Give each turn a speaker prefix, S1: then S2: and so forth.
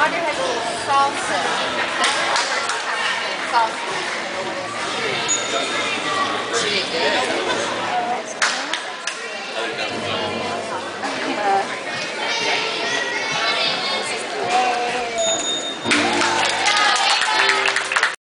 S1: Other
S2: has sauce. Other has sauce.